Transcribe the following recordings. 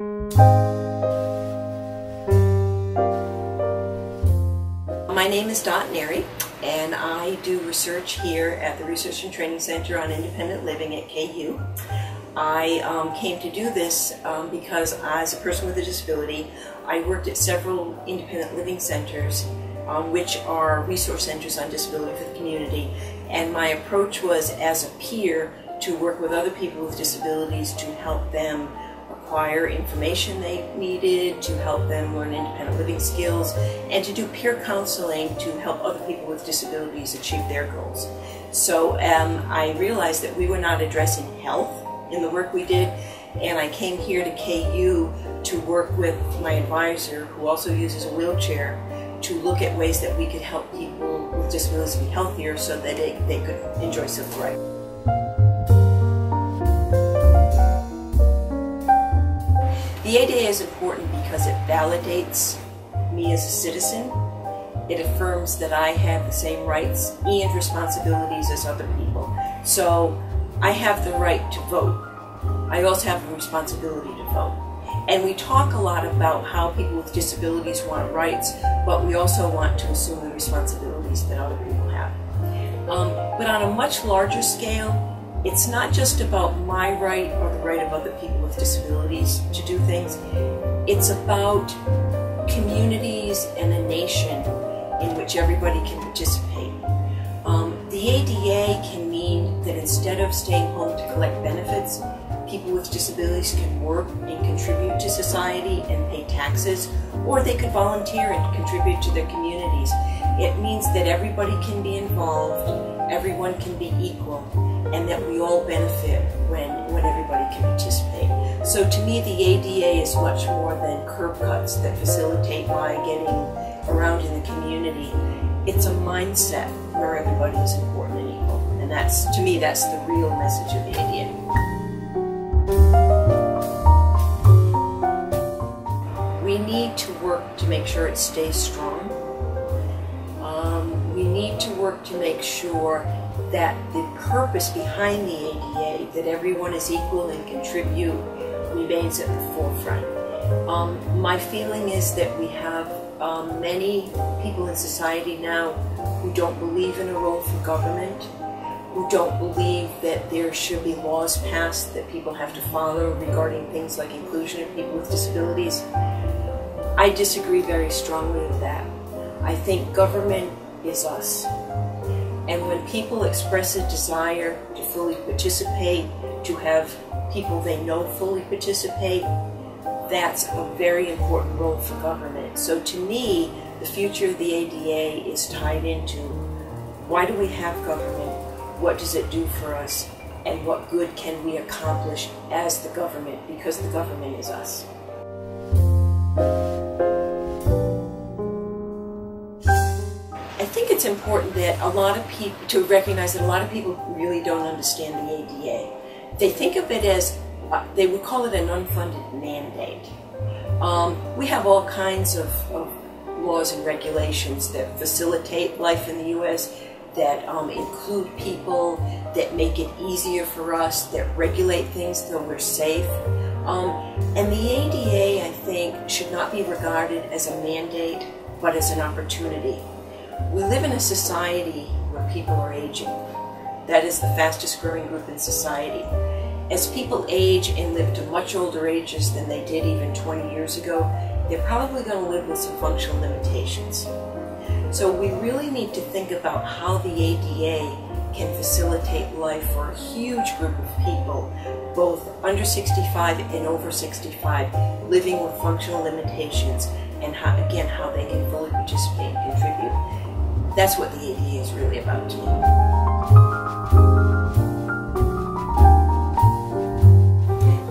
My name is Dot Nary, and I do research here at the Research and Training Center on Independent Living at KU. I um, came to do this um, because as a person with a disability, I worked at several independent living centers, um, which are resource centers on disability for the community, and my approach was as a peer to work with other people with disabilities to help them acquire information they needed, to help them learn independent living skills, and to do peer counseling to help other people with disabilities achieve their goals. So um, I realized that we were not addressing health in the work we did, and I came here to KU to work with my advisor, who also uses a wheelchair, to look at ways that we could help people with disabilities be healthier so that they, they could enjoy civil rights. The ADA is important because it validates me as a citizen. It affirms that I have the same rights and responsibilities as other people. So I have the right to vote. I also have the responsibility to vote. And we talk a lot about how people with disabilities want rights, but we also want to assume the responsibilities that other people have. Um, but on a much larger scale, it's not just about my right or the right of other people with disabilities to do things. It's about communities and a nation in which everybody can participate. Um, the ADA can mean that instead of staying home to collect benefits, people with disabilities can work and contribute to society and pay taxes, or they could volunteer and contribute to their communities. It means that everybody can be involved, everyone can be equal, and that we all benefit when, when everybody can participate. So to me, the ADA is much more than curb cuts that facilitate my getting around in the community. It's a mindset where everybody is important and equal. And that's, to me, that's the real message of the ADA. We need to work to make sure it stays strong. Um, we need to work to make sure that the purpose behind the ADA, that everyone is equal and contribute, remains at the forefront. Um, my feeling is that we have um, many people in society now who don't believe in a role for government, who don't believe that there should be laws passed that people have to follow regarding things like inclusion of people with disabilities. I disagree very strongly with that. I think government is us. And when people express a desire to fully participate, to have people they know fully participate, that's a very important role for government. So to me, the future of the ADA is tied into why do we have government? What does it do for us? And what good can we accomplish as the government? Because the government is us. It's important that a lot of people, to recognize that a lot of people really don't understand the ADA. They think of it as, uh, they would call it an unfunded mandate. Um, we have all kinds of, of, laws and regulations that facilitate life in the U.S., that um, include people, that make it easier for us, that regulate things so we're safe. Um, and the ADA, I think, should not be regarded as a mandate, but as an opportunity. We live in a society where people are aging. That is the fastest growing group in society. As people age and live to much older ages than they did even 20 years ago, they're probably going to live with some functional limitations. So we really need to think about how the ADA can facilitate life for a huge group of people, both under 65 and over 65, living with functional limitations, and how, again, how they can fully participate. That's what the ADA is really about to me.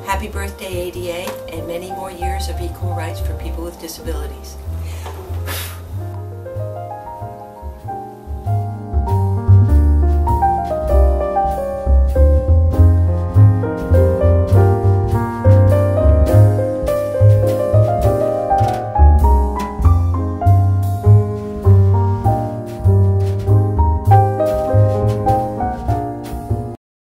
Happy birthday, ADA, and many more years of equal rights for people with disabilities.